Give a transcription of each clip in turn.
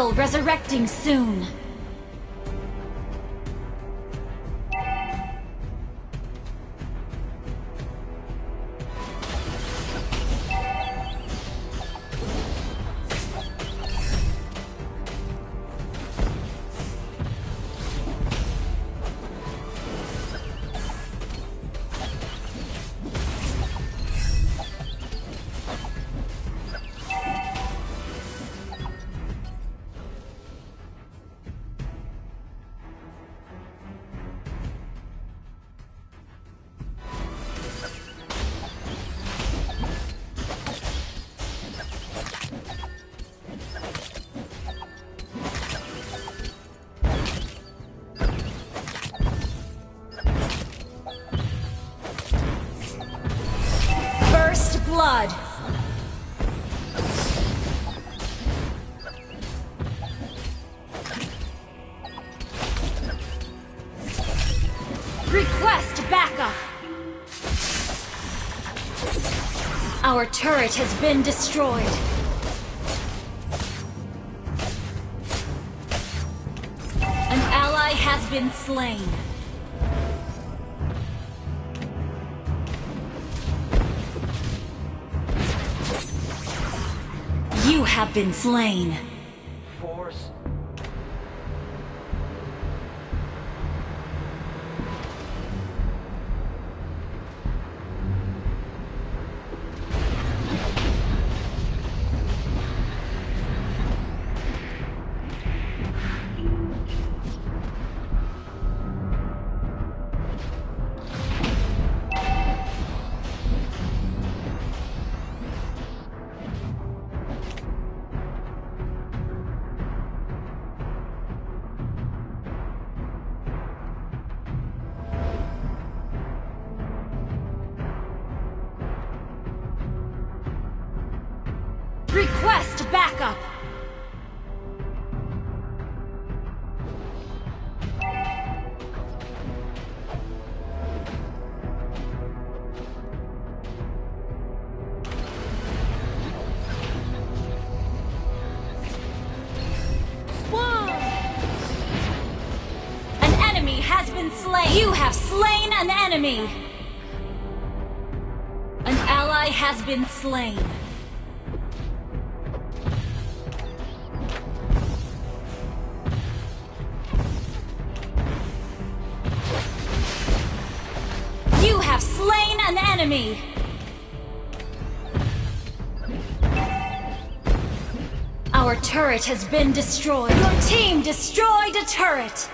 Turtle resurrecting soon. Request backup. Our turret has been destroyed. An ally has been slain. You have been slain. Have slain an enemy. An ally has been slain. You have slain an enemy! Our turret has been destroyed. Your team destroyed a turret!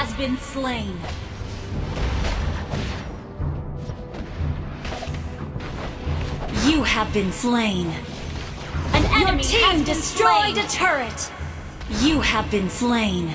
Has been slain. You have been slain. An enemy Your team destroyed slain. a turret. You have been slain.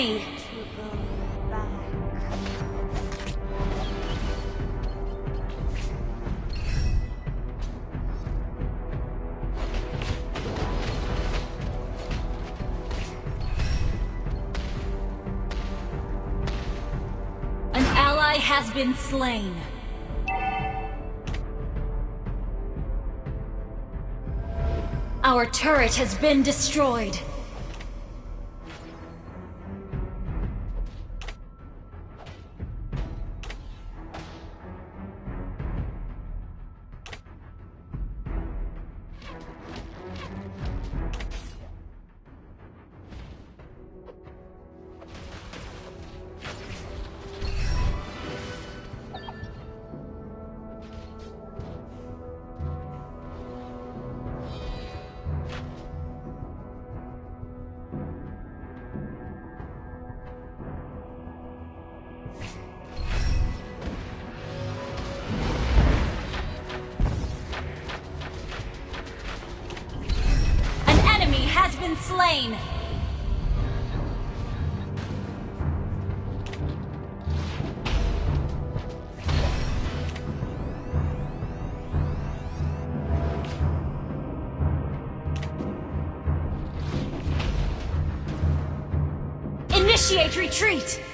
An enemy! An ally has been slain. Our turret has been destroyed. Slain. Initiate retreat!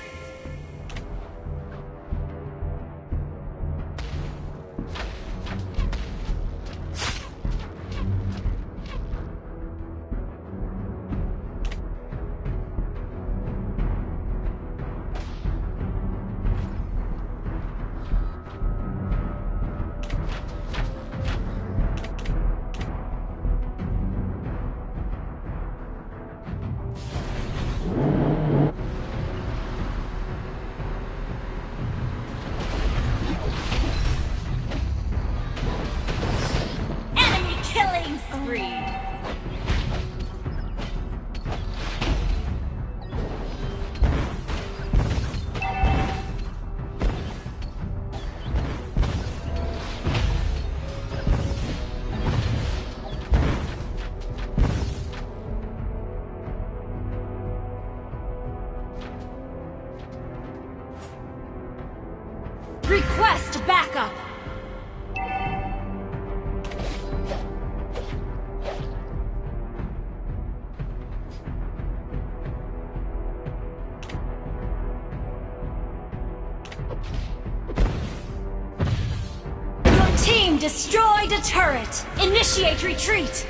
Destroyed a turret! Initiate retreat!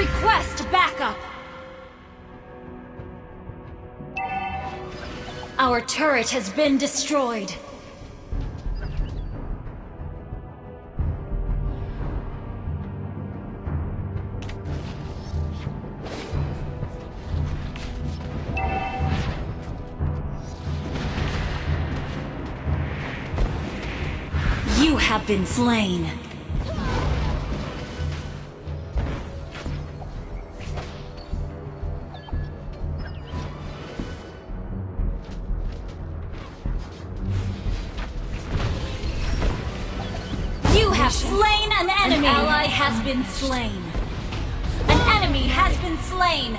Request backup! Our turret has been destroyed. You have been slain. Have slain an enemy! An ally has been slain. An enemy has been slain!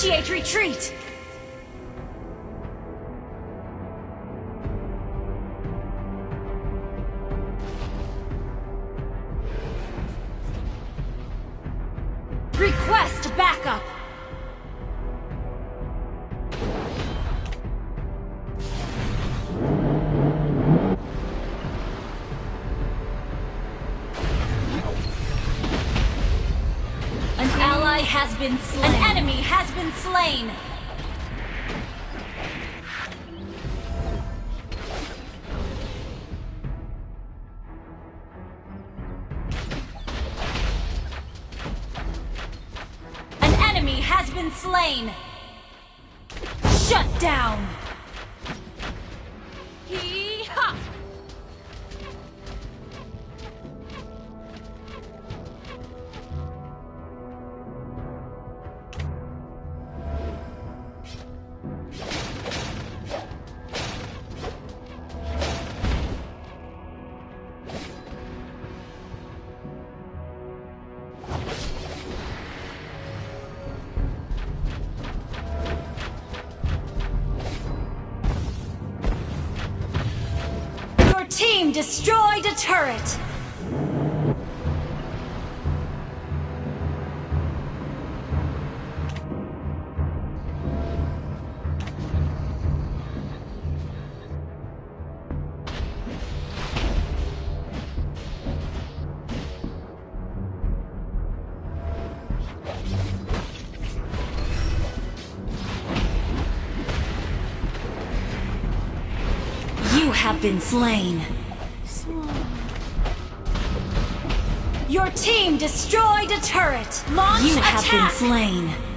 Initiate retreat! Ally has been slain. An enemy has been slain. An enemy has been slain. Shut down. Destroyed a turret. You have been slain. Your team destroyed a turret. Launch you have been slain.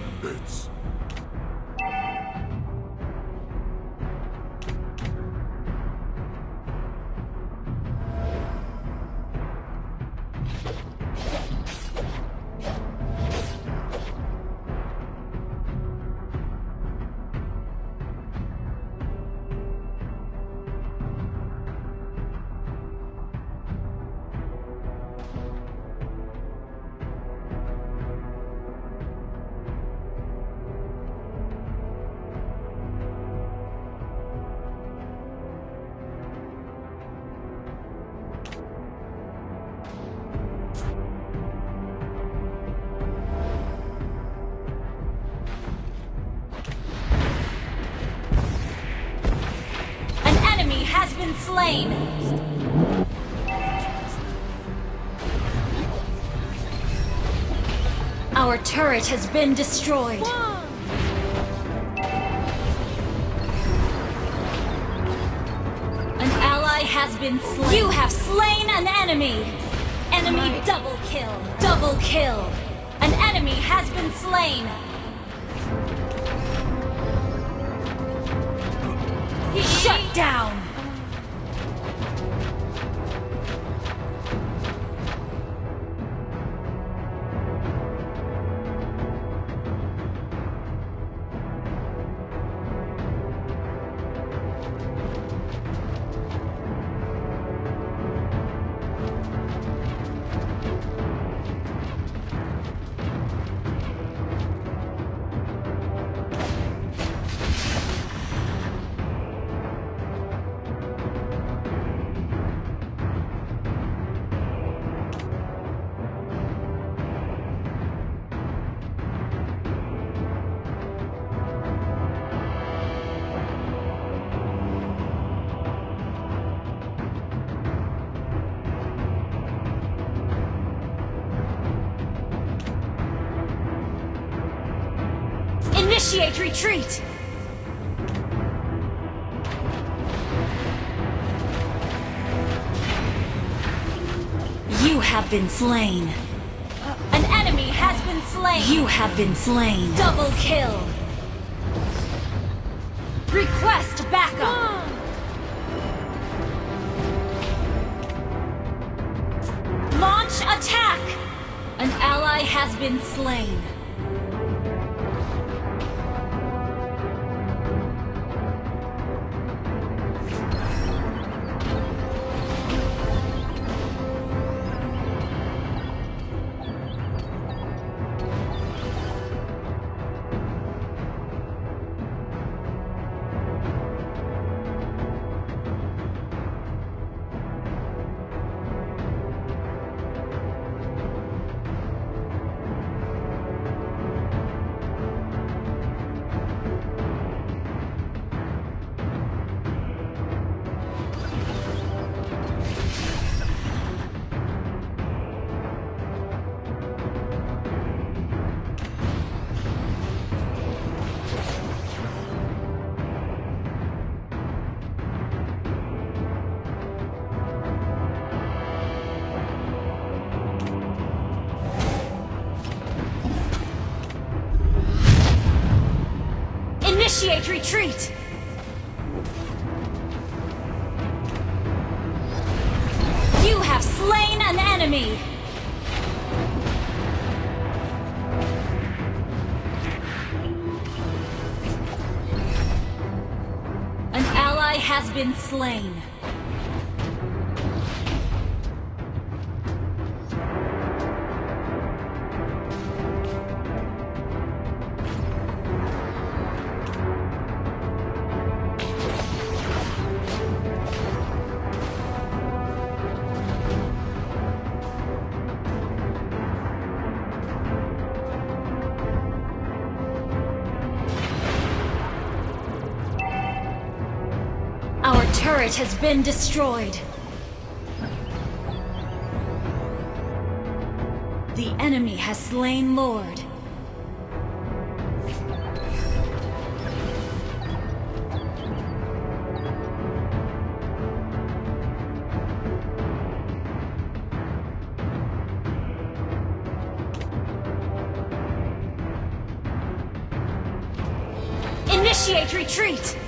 Slain. Our turret has been destroyed. An ally has been slain. You have slain an enemy. Enemy double kill. Double kill. An enemy has been slain. Shut down. Initiate retreat! You have been slain. Uh, an enemy has been slain. You have been slain. Double kill. Request backup. Launch attack. An ally has been slain. Initiate retreat! You have slain an enemy! An ally has been slain. Turret has been destroyed. The enemy has slain Lord. Initiate retreat!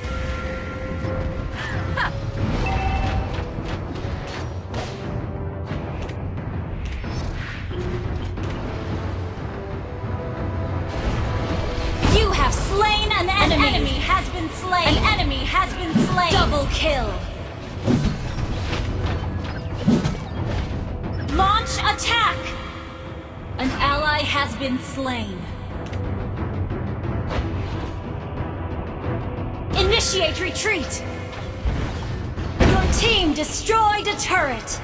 Initiate retreat. Your team destroyed a turret.